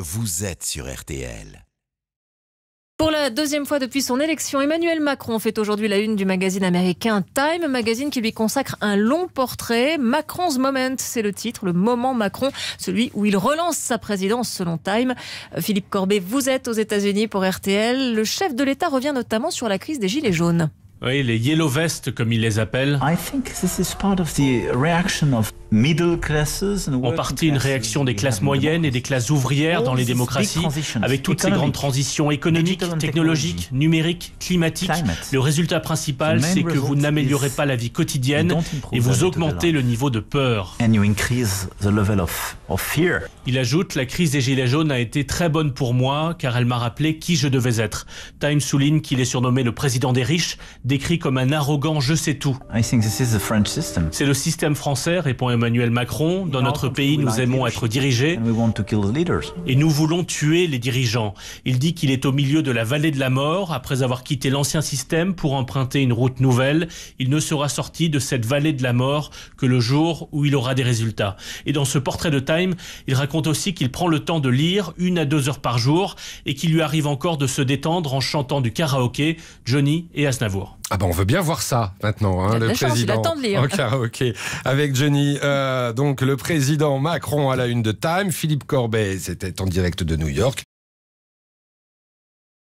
vous êtes sur RTL. Pour la deuxième fois depuis son élection, Emmanuel Macron fait aujourd'hui la une du magazine américain Time, magazine qui lui consacre un long portrait. Macron's Moment, c'est le titre, le moment Macron, celui où il relance sa présidence selon Time. Euh, Philippe Corbet, vous êtes aux États-Unis pour RTL. Le chef de l'État revient notamment sur la crise des Gilets jaunes. Oui, les Yellow Vests, comme ils les appellent. I think this is part of the reaction of middle classes and En partie une réaction des classes moyennes et des classes ouvrières dans les démocraties, avec toutes ces grandes transitions économiques, technologiques, numériques, climatiques. Le résultat principal, c'est que vous n'améliorez pas la vie quotidienne et vous augmentez le niveau de peur. And you increase the level of, of fear. Il ajoute La crise des Gilets jaunes a été très bonne pour moi car elle m'a rappelé qui je devais être. Time souligne qu'il est surnommé le président des riches, décrit comme un arrogant je sais tout. I think this is the French system. C'est le système français, répond Emmanuel Macron. Dans notre pays, nous aimons être dirigés And we want to kill the leaders. et nous voulons tuer les dirigeants. Il dit qu'il est au milieu de la vallée de la mort après avoir quitté l'ancien système pour emprunter une route nouvelle. Il ne sera sorti de cette vallée de la mort que le jour où il aura des résultats. Et dans ce portrait de Time, il raconte aussi qu'il prend le temps de lire une à deux heures par jour et qu'il lui arrive encore de se détendre en chantant du karaoké, Johnny et Aznavour. Ah ben on veut bien voir ça maintenant, hein, le la chance, il président en karaoké avec Johnny. Euh, donc le président Macron à la une de Time, Philippe Corbet, c'était en direct de New York.